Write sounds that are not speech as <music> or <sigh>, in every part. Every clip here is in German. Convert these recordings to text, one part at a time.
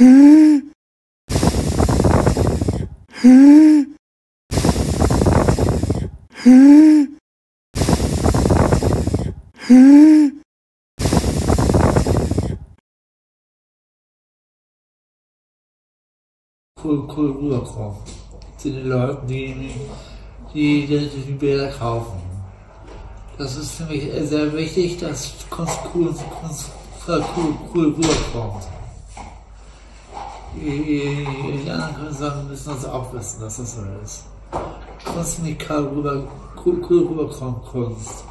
cool, rüberkommen. Zu den Leuten, die, die, die, die Bilder kaufen. Das ist für mich sehr wichtig, dass Kunst cool, Kunst cool rüberkommt. Die, anderen Künstler müssen das auch wissen, dass das so ist. Kunst nicht cool, rüber, cool, cool rüberkommt, Kunst.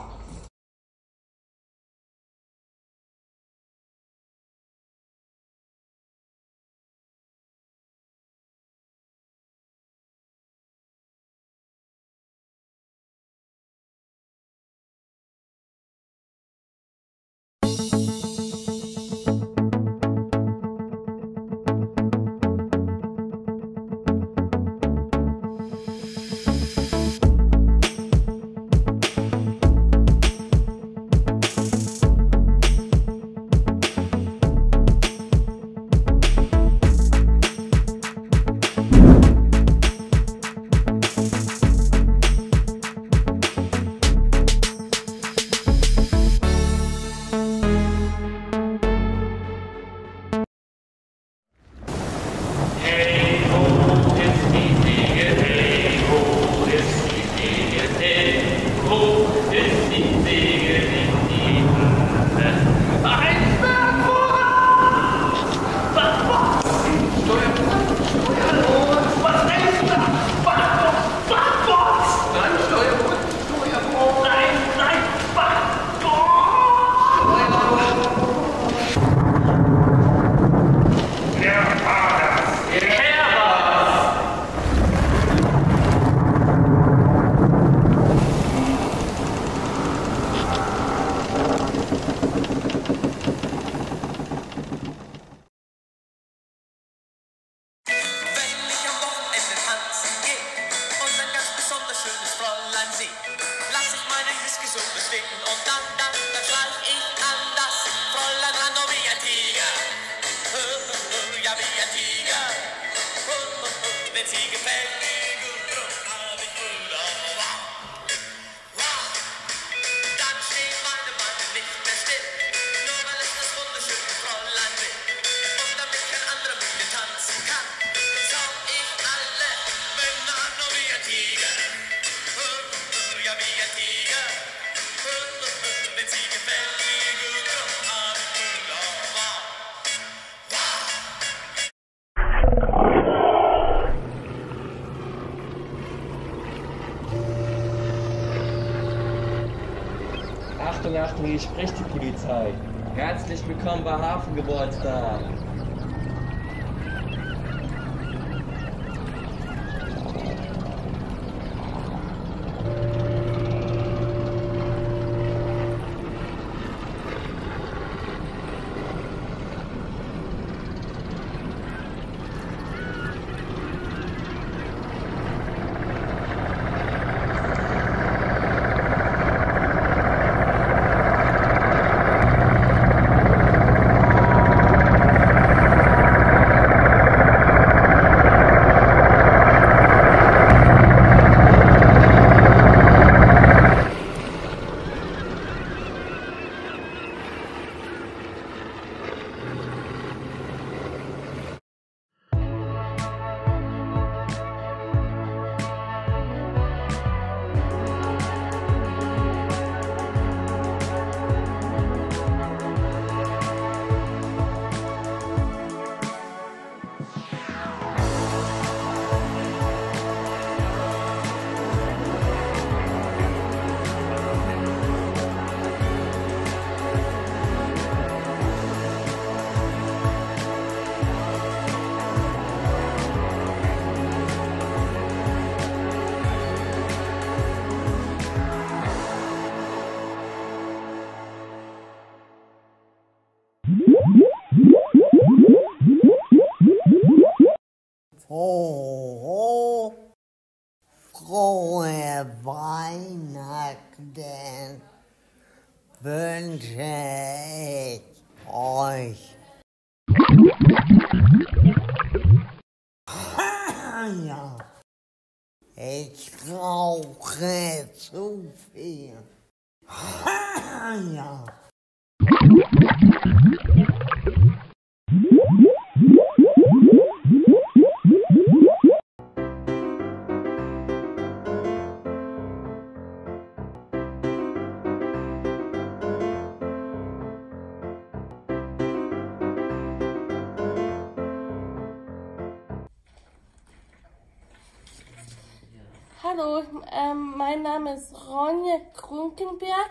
we come behind. Hallo, ähm, mein Name ist Ronja Krunkenberg.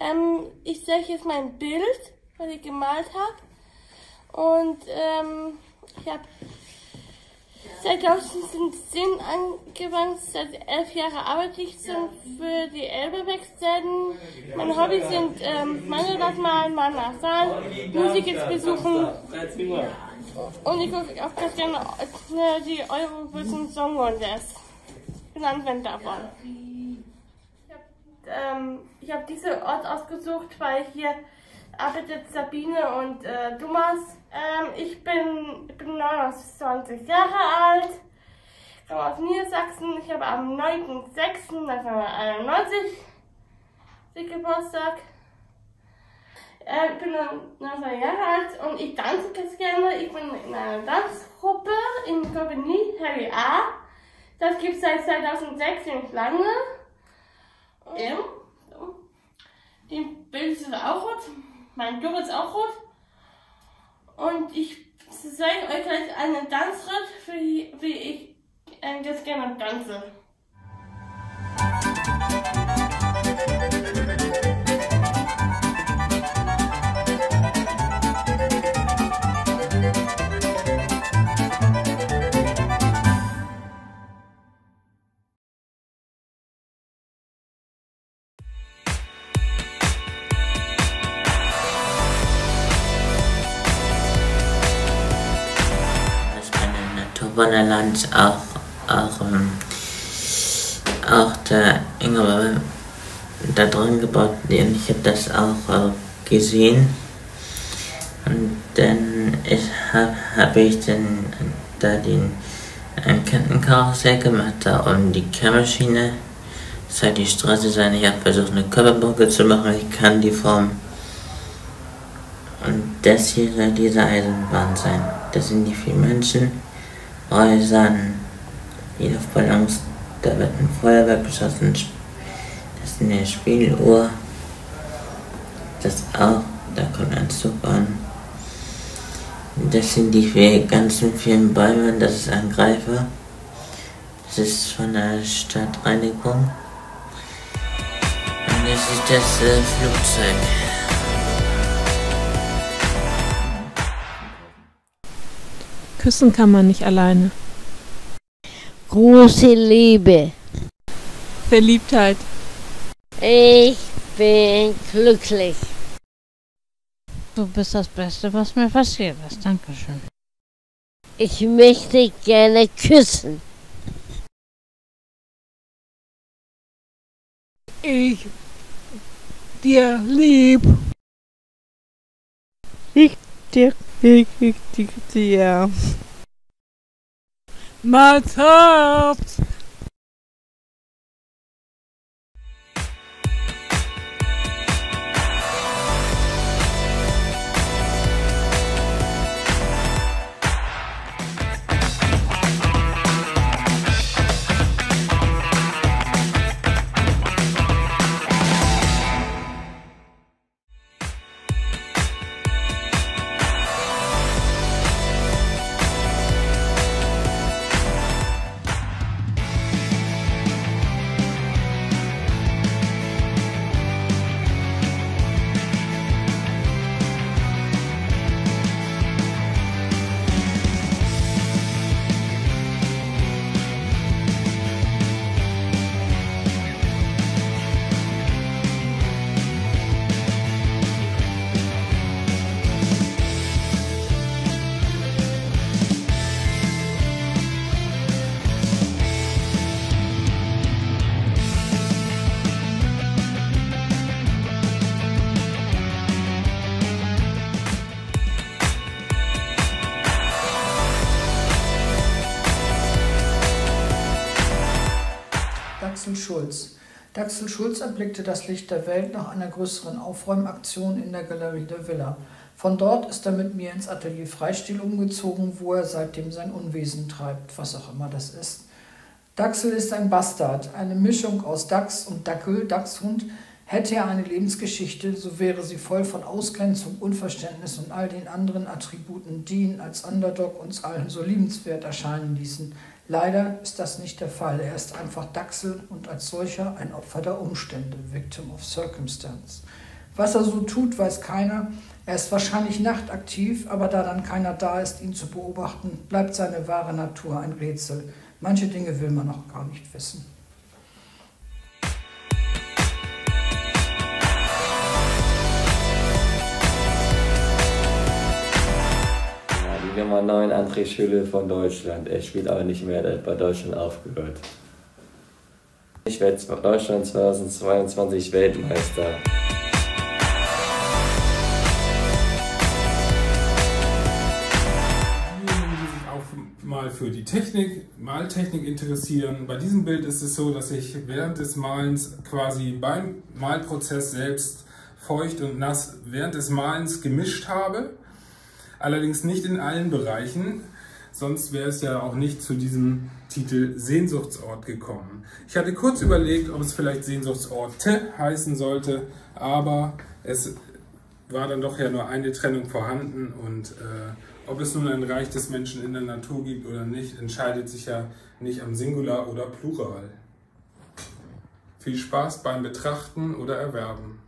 Ähm, ich zeige jetzt mein Bild, was ich gemalt habe. Und ähm, ich habe 2010 angefangen, seit elf Jahren arbeite ich für die Elbe-Werkstätten. Meine Hobbys sind ähm, Mandelblatt malen, nach Musik jetzt besuchen. Und ich gucke auch ganz gerne äh, die Eurovision Song Contest. Fan davon. Ich habe ähm, hab diesen Ort ausgesucht, weil hier arbeitet Sabine und äh, Thomas. Ähm, ich, bin, bin 29 Jahre alt, komme aus Niedersachsen. Ich habe am 9.06.1991 Geburtstag. Äh, ich bin 19 Jahre alt und ich tanze ganz gerne. Ich bin in einer Tanzgruppe in Kompanie Harry A. Das gibt es seit 2006 nicht lange. Ja. Die Bild ist auch rot. Mein Job ist auch rot. Und ich zeige euch gleich einen Tanzschritt, wie, wie ich äh, das gerne tanze. Wunderland auch, auch, ähm, auch der Inge da drin gebaut und ich habe das auch äh, gesehen. Und dann habe hab ich dann da den ein Kettenkarussell gemacht, da um die Kehrmaschine. Das soll die Straße sein. Ich habe versucht, eine Körperbrücke zu machen. Ich kann die Form. Und das hier soll diese Eisenbahn sein. Das sind die vier Menschen. Häusern, jeder Ballons, da wird ein Feuerwerk geschossen, das ist eine Spieluhr, das auch, da kommt ein Zug an. Das sind die ganzen vielen Bäume, das ist ein Greifer. Das ist von der Stadtreinigung. Und das ist das äh, Flugzeug. Küssen kann man nicht alleine. Große Liebe. Verliebtheit. Ich bin glücklich. Du bist das Beste, was mir passiert ist. Dankeschön. Ich möchte gerne küssen. Ich dir lieb. Ich dir, ich, ich, ich Daxel Schulz. Daxel Schulz erblickte das Licht der Welt nach einer größeren Aufräumaktion in der Galerie der Villa. Von dort ist er mit mir ins Atelier Freistil umgezogen, wo er seitdem sein Unwesen treibt, was auch immer das ist. Daxel ist ein Bastard, eine Mischung aus Dachs und Dackel, Dachshund, Hätte er eine Lebensgeschichte, so wäre sie voll von Ausgrenzung, Unverständnis und all den anderen Attributen, die ihn als Underdog uns allen so liebenswert erscheinen ließen. Leider ist das nicht der Fall. Er ist einfach Dachsel und als solcher ein Opfer der Umstände, Victim of Circumstance. Was er so tut, weiß keiner. Er ist wahrscheinlich nachtaktiv, aber da dann keiner da ist, ihn zu beobachten, bleibt seine wahre Natur ein Rätsel. Manche Dinge will man auch gar nicht wissen. Nummer 9, André Schülle von Deutschland. Er spielt aber nicht mehr, er hat bei Deutschland aufgehört. Ich werde Deutschland 2022 Weltmeister. Mal für die Technik, Maltechnik interessieren. Bei diesem Bild ist es so, dass ich während des Malens quasi beim Malprozess selbst feucht und nass während des Malens gemischt habe. Allerdings nicht in allen Bereichen, sonst wäre es ja auch nicht zu diesem Titel Sehnsuchtsort gekommen. Ich hatte kurz überlegt, ob es vielleicht Sehnsuchtsorte heißen sollte, aber es war dann doch ja nur eine Trennung vorhanden und äh, ob es nun ein Reich des Menschen in der Natur gibt oder nicht, entscheidet sich ja nicht am Singular oder Plural. Viel Spaß beim Betrachten oder Erwerben.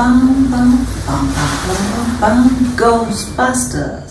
bum bum bum bum bum bum Ghostbusters.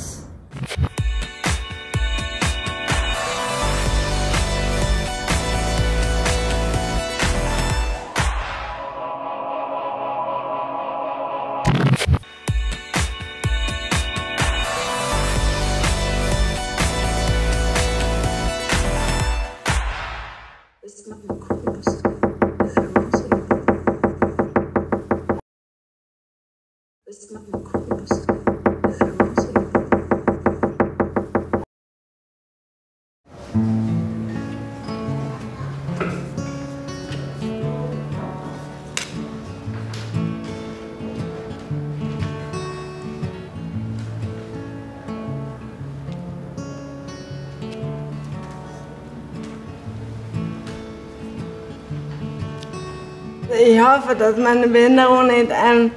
Ich hoffe, dass meine Behinderung nicht, ähm,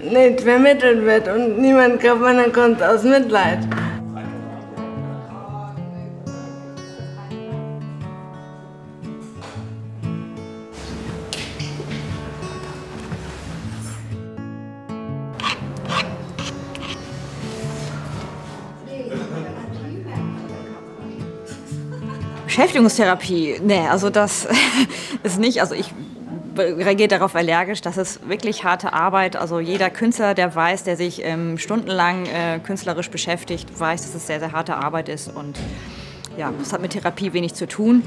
nicht vermittelt wird und niemand kauft meine Kunst aus Mitleid. Beschäftigungstherapie, nee, also das <laughs> ist nicht, also ich reagiere darauf allergisch, das ist wirklich harte Arbeit. Also jeder Künstler, der weiß, der sich ähm, stundenlang äh, künstlerisch beschäftigt, weiß, dass es sehr, sehr harte Arbeit ist und ja, das hat mit Therapie wenig zu tun.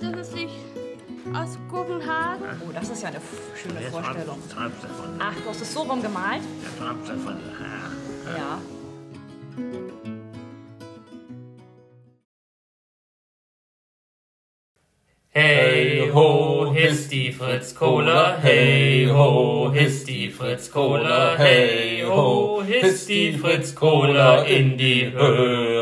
Das ist ich aus Kopenhagen. Oh, das ist ja eine schöne Der Vorstellung. Ach, du hast es so rum gemalt? Der träumt davon. Ja. Ja. Hey ho, hiss die Fritz Cola. Hey ho, hiss die Fritz Cola. Hey ho, hiss die Fritz Cola in die Höhe.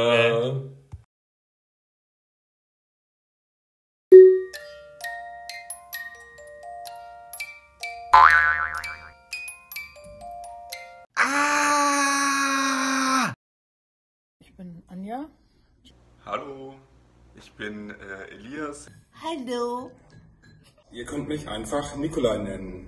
Einfach Nikolai nennen.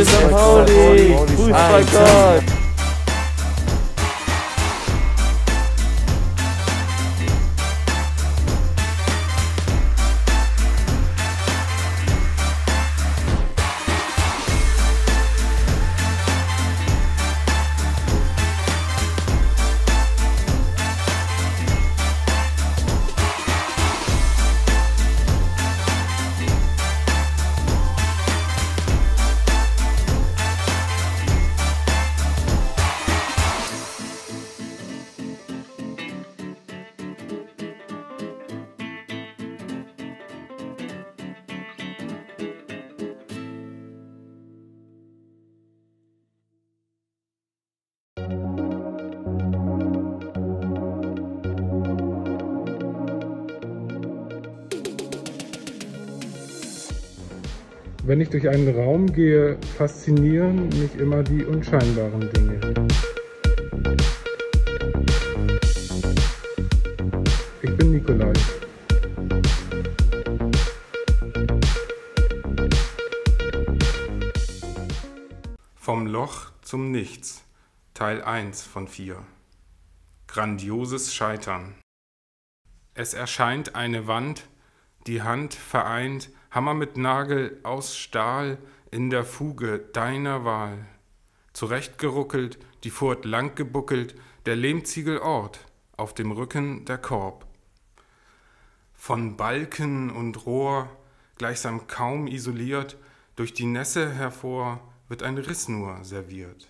is holy. Who's my God? Wenn ich durch einen Raum gehe, faszinieren mich immer die unscheinbaren Dinge. Ich bin Nikolai. Vom Loch zum Nichts. Teil 1 von 4. Grandioses Scheitern. Es erscheint eine Wand, die Hand vereint, Hammer mit Nagel aus Stahl in der Fuge deiner Wahl. Zurechtgeruckelt, die Furt lang gebuckelt, der Lehmziegel Ort, auf dem Rücken der Korb. Von Balken und Rohr, gleichsam kaum isoliert, durch die Nässe hervor wird ein Riss nur serviert.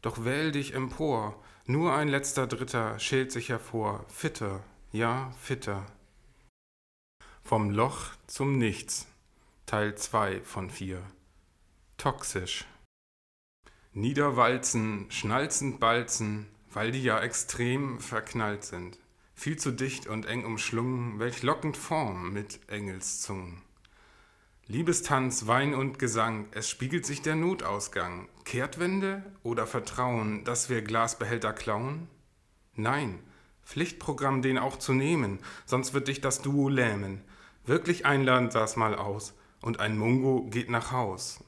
Doch wähl dich empor, nur ein letzter Dritter schält sich hervor, fitter, ja, fitter. Vom Loch zum Nichts. Teil 2 von 4. Toxisch. Niederwalzen, schnalzend balzen, weil die ja extrem verknallt sind. Viel zu dicht und eng umschlungen, welch lockend Form mit Engelszungen. Liebestanz, Wein und Gesang, es spiegelt sich der Notausgang. Kehrtwende oder Vertrauen, dass wir Glasbehälter klauen? Nein, Pflichtprogramm den auch zu nehmen, sonst wird dich das Duo lähmen. Wirklich einladend sah's mal aus, und ein Mungo geht nach Haus.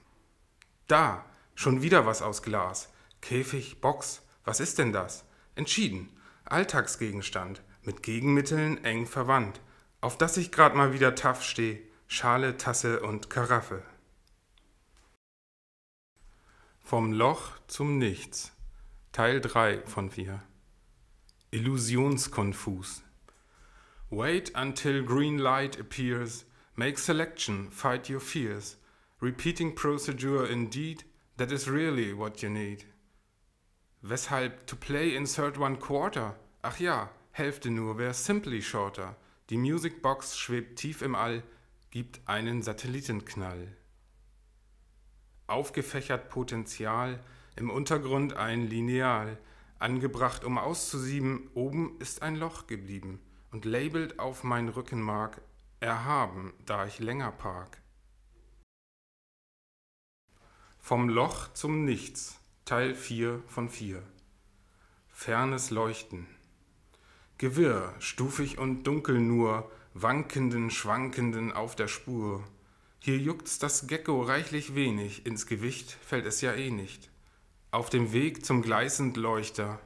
Da, schon wieder was aus Glas. Käfig, Box, was ist denn das? Entschieden, Alltagsgegenstand, mit Gegenmitteln eng verwandt, auf das ich grad mal wieder taff steh, Schale, Tasse und Karaffe. Vom Loch zum Nichts. Teil 3 von 4. Illusionskonfus. Wait until green light appears. Make selection, fight your fears. Repeating procedure indeed, that is really what you need. Weshalb to play insert one quarter? Ach ja, Hälfte nur wär simply shorter. Die Musicbox schwebt tief im All, gibt einen Satellitenknall. Aufgefächert Potenzial, im Untergrund ein Lineal, angebracht um auszusieben, oben ist ein Loch geblieben und labelt auf mein Rückenmark erhaben, da ich länger park. Vom Loch zum Nichts, Teil 4 von 4. Fernes Leuchten. Gewirr, stufig und dunkel nur, wankenden, schwankenden auf der Spur. Hier juckt's das Gecko reichlich wenig, ins Gewicht fällt es ja eh nicht. Auf dem Weg zum gleißend Leuchter.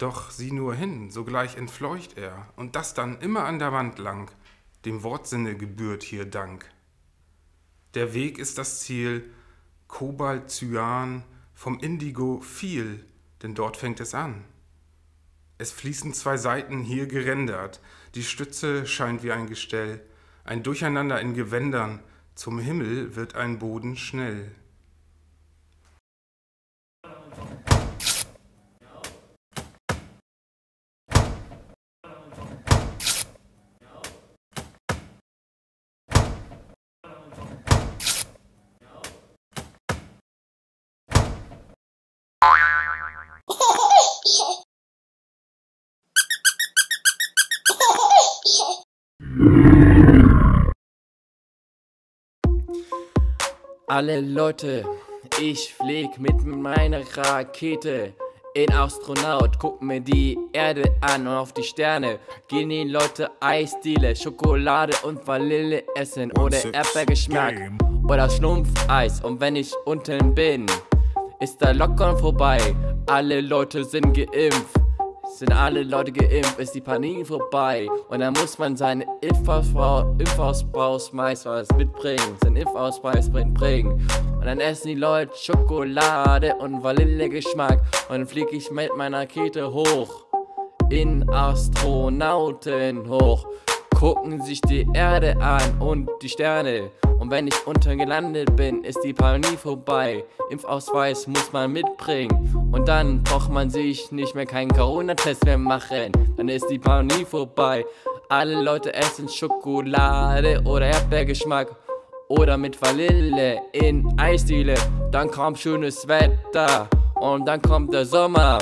Doch sieh nur hin, sogleich entfleucht er, und das dann immer an der Wand lang, dem Wortsinne gebührt hier Dank. Der Weg ist das Ziel, Kobalt, Cyan, vom Indigo viel, denn dort fängt es an. Es fließen zwei Seiten hier gerendert, die Stütze scheint wie ein Gestell, ein Durcheinander in Gewändern, zum Himmel wird ein Boden schnell. Alle Leute, ich flieg mit meiner Rakete in Astronaut, guck mir die Erde an und auf die Sterne. Gehen die Leute Eisdiele, Schokolade und Vanille essen oder Erdbeergeschmack oder Schlumpfeis. Und wenn ich unten bin, ist der Lockdown vorbei. Alle Leute sind geimpft. Sind alle Leute geimpft, ist die Pandemie vorbei. Und dann muss man seinen Impfausweis mitbringen. Seinen Impfausweis mitbringen. Und dann essen die Leute Schokolade und Vanillegeschmack. Und dann fliege ich mit meiner Rakete hoch. In Astronauten hoch. Gucken sich die Erde an und die Sterne. Und wenn ich unten gelandet bin, ist die Pandemie vorbei. Impfausweis muss man mitbringen. Und dann braucht man sich nicht mehr keinen Corona-Test mehr machen. Dann ist die Pandemie vorbei. Alle Leute essen Schokolade oder Erdbeergeschmack. Oder mit Vanille in Eisdiele. Dann kommt schönes Wetter. Und dann kommt der Sommer.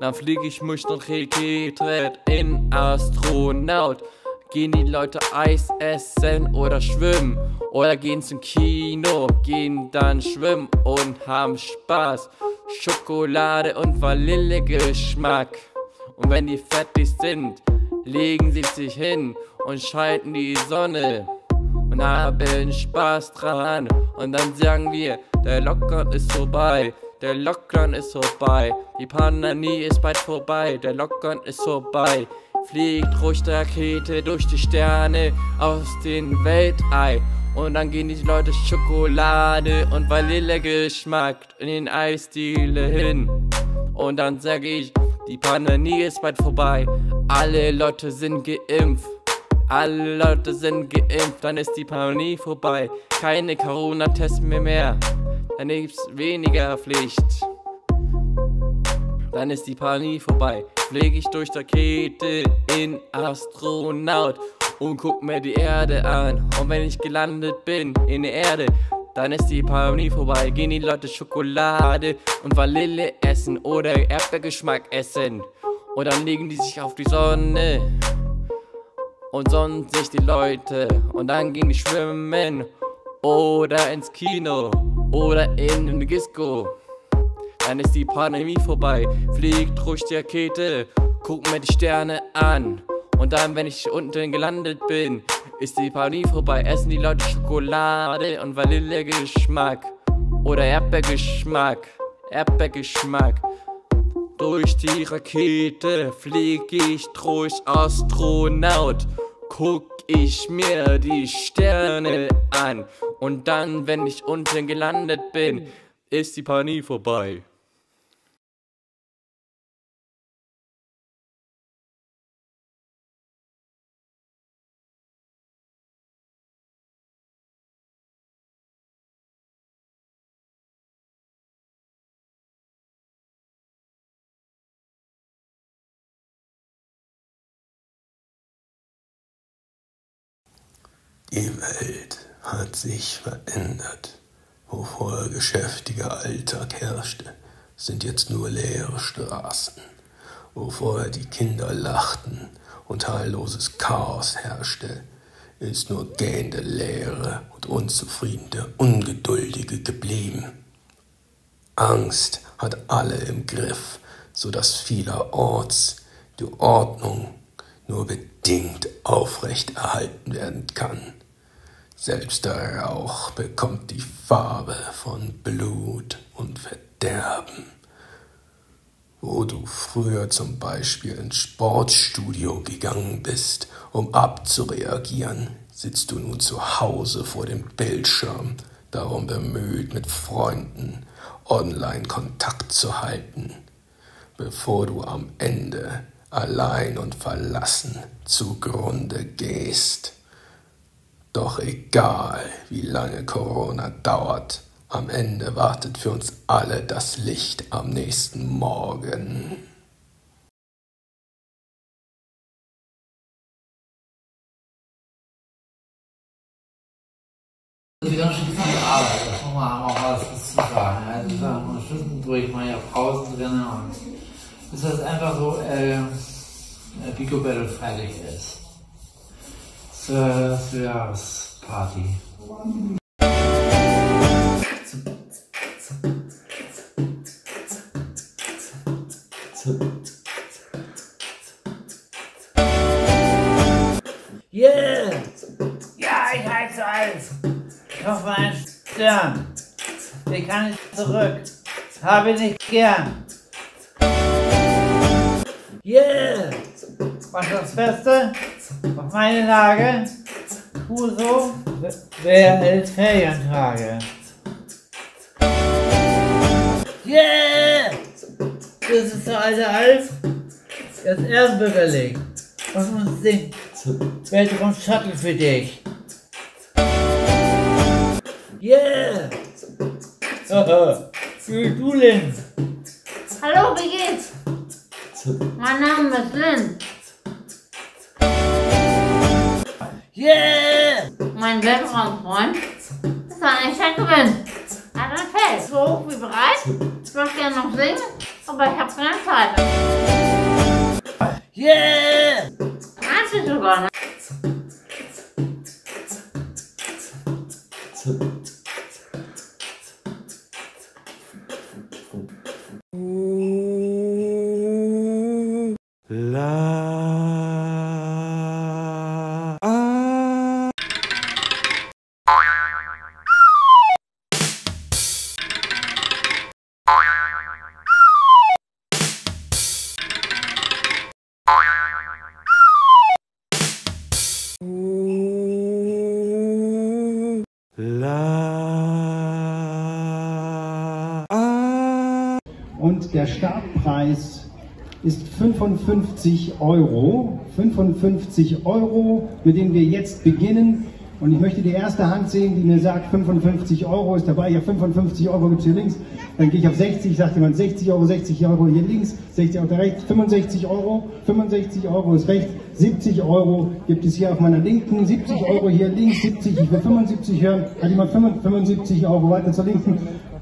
Dann fliege ich mich noch Rakete in Astronaut. Gehen die Leute Eis essen oder schwimmen oder gehen zum Kino, gehen dann schwimmen und haben Spaß. Schokolade und Vanillegeschmack. Und wenn die fertig sind, legen sie sich hin und schalten die Sonne und haben Spaß dran. Und dann sagen wir, der Lockdown ist vorbei. Der Lockdown ist vorbei, die Pandemie ist bald vorbei, der Lockdown ist vorbei. Fliegt ruhig Rakete durch die Sterne aus dem Weltall. Und dann gehen die Leute Schokolade und Vanillegeschmack in den Eisdiele hin. Und dann sag ich, die Pandemie ist bald vorbei. Alle Leute sind geimpft. Alle Leute sind geimpft, dann ist die Pandemie vorbei. Keine Corona-Tests mehr mehr dann gibt's weniger Pflicht. Dann ist die Pandemie vorbei. Flieg ich durch Rakete in Astronaut und guck mir die Erde an. Und wenn ich gelandet bin in der Erde, dann ist die Pandemie vorbei. Gehen die Leute Schokolade und Vanille essen oder Erdbeergeschmack essen. Und dann legen die sich auf die Sonne und sonnen sich die Leute. Und dann gehen die schwimmen oder ins Kino oder in eine Disco. Dann ist die Pandemie vorbei, fliegt ruhig die Rakete, guck mir die Sterne an. Und dann, wenn ich unten gelandet bin, ist die Pandemie vorbei, essen die Leute Schokolade und Vanillegeschmack oder Erdbeergeschmack, Erdbeergeschmack. Durch die Rakete flieg ich durch Astronaut, guck ich mir die Sterne an. Und dann, wenn ich unten gelandet bin, ist die Pandemie vorbei. Die Welt hat sich verändert. Wo vorher geschäftiger Alltag herrschte, sind jetzt nur leere Straßen. Wo vorher die Kinder lachten und heilloses Chaos herrschte, ist nur gähnende Leere und unzufriedene Ungeduldige geblieben. Angst hat alle im Griff, so dass vielerorts die Ordnung nur bedingt aufrechterhalten werden kann. Selbst der Rauch bekommt die Farbe von Blut und Verderben. Wo du früher zum Beispiel ins Sportstudio gegangen bist, um abzureagieren, sitzt du nun zu Hause vor dem Bildschirm, darum bemüht, mit Freunden online Kontakt zu halten, bevor du am Ende allein und verlassen zugrunde gehst. Doch egal, wie lange Corona dauert, am Ende wartet für uns alle das Licht am nächsten Morgen. Die ganz schön viel Arbeit, das muss man auch alles dazu sagen. Also da haben wir zwischendurch mal ja Pausen drin und bis das einfach so äh, Pico Battle ist. Yeah! Ja, ich heiße alles. Ich hoffe, Stern. Den kann ich zurück. Habe nicht gern. Yeah! Mach das Feste meine Lage. Tu so, wer hält Ferientage. Yeah! Das ist der alte Alf. Das Ehrenbürgerling. Und uns singt Weltraum Shuttle für dich. Yeah! Für du, Lynn. Hallo, wie geht's? Mein Name ist Lynn. Yeah! Mein Weltraumfreund ist ein echter Gewinn. Hat ein Feld, so hoch wie bereit. Ich würde gerne noch singen, aber ich habe keine Zeit. Yeah! Kannst du sogar, ne? 55 Euro. 55 Euro, mit denen wir jetzt beginnen. Und ich möchte die erste Hand sehen, die mir sagt, 55 Euro ist dabei. Ja, 55 Euro gibt es hier links. Dann gehe ich auf 60, sagt jemand 60 Euro, 60 Euro hier links, 60 Euro rechts, 65 Euro, 65 Euro ist rechts, 70 Euro gibt es hier auf meiner linken, 70 Euro hier links, 70, ich will 75 hören, hat jemand 75 Euro weiter zur linken,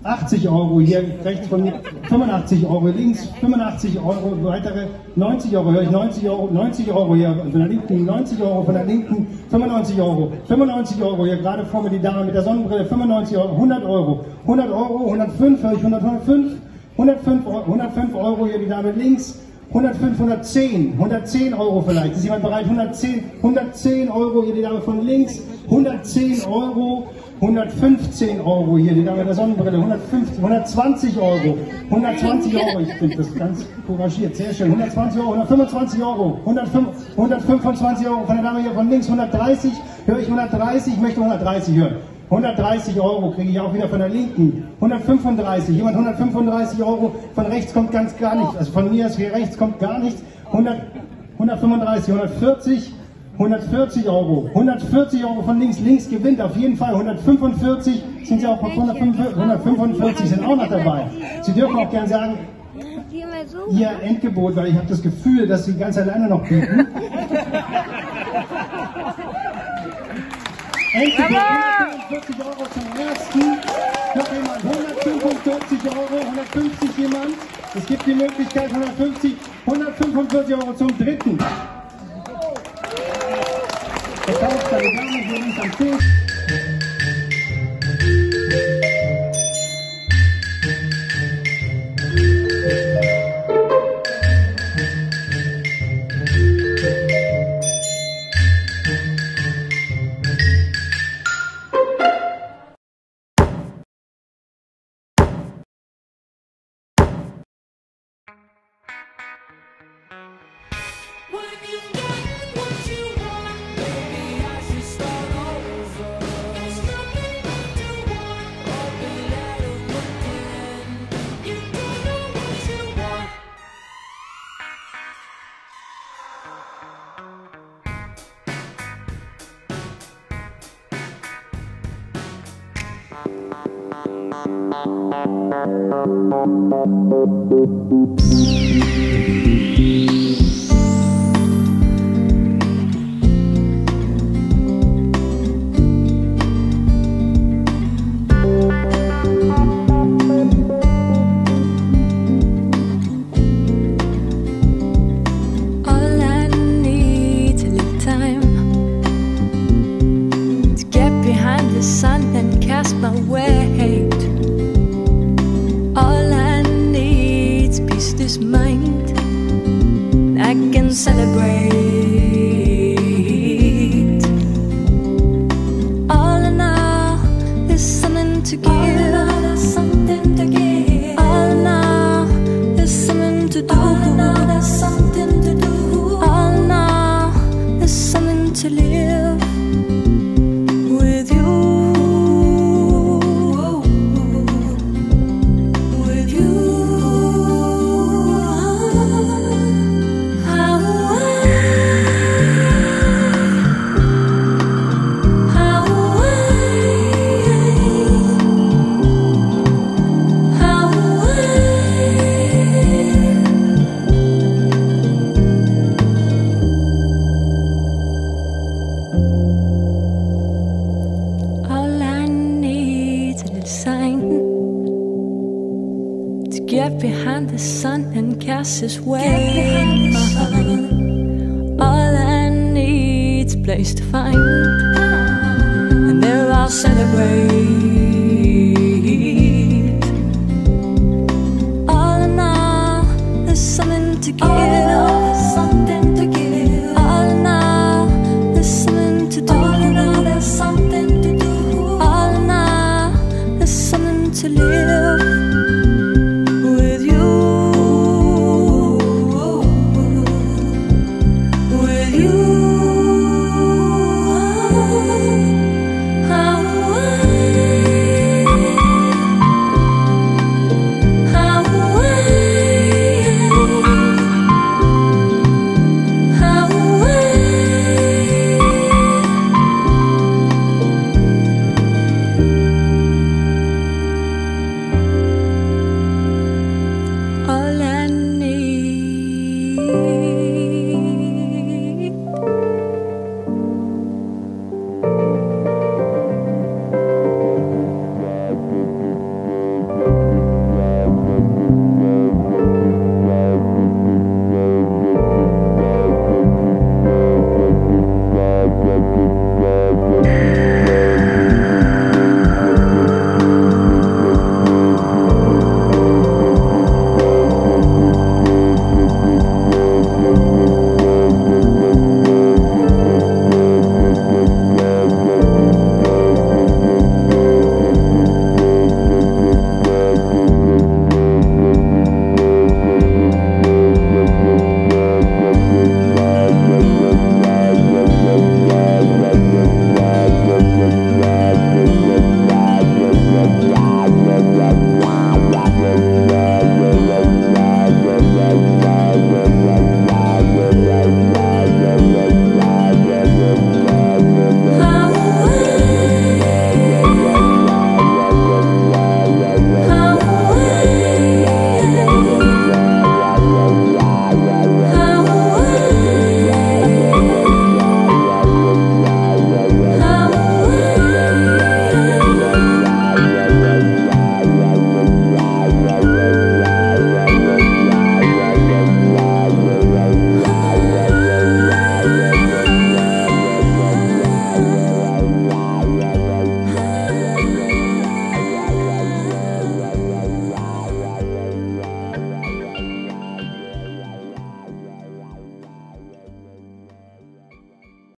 80 Euro hier rechts von mir, 85 Euro links, 85 Euro weitere, 90 Euro höre ich, 90 Euro, 90 Euro hier von der linken, 90 Euro von der linken, 95 Euro, 95 Euro hier gerade vor mir die Dame mit der Sonnenbrille, 95 Euro, 100 Euro, 100 Euro, 105 höre ich, 100, 105, 105, Euro- 105 Euro hier die Dame links, 105, 110, 110 Euro vielleicht. Ist jemand bereit? 110, 110 Euro hier die Dame von links, 110 Euro, 115 Euro hier die Dame mit der Sonnenbrille, 150, 120 Euro, 120 Euro, ich bin das ganz couragiert, sehr schön, 120 Euro, 125 Euro, 105, 125 Euro von der Dame hier von links, 130, höre ich 130, ich möchte 130 hören. 130 Euro kriege ich auch wieder von der Linken. 135, jemand 135 Euro, von rechts kommt ganz gar nichts. Also von mir aus hier rechts kommt gar nichts. 100, 135, 140, 140 Euro. 140 Euro von links. Links gewinnt auf jeden Fall. 145 sind Sie auch auf 145, 145 sind auch noch dabei. Sie dürfen auch gern sagen, Ihr Endgebot, weil ich habe das Gefühl, dass Sie ganz alleine noch bieten. <laughs> Endgebot 145 Euro zum ersten. Noch jemand 145 Euro, 150 jemand. Es gibt die Möglichkeit 150, 145 Euro zum dritten. Verkauft deine Dame hier links am Thank you. this way.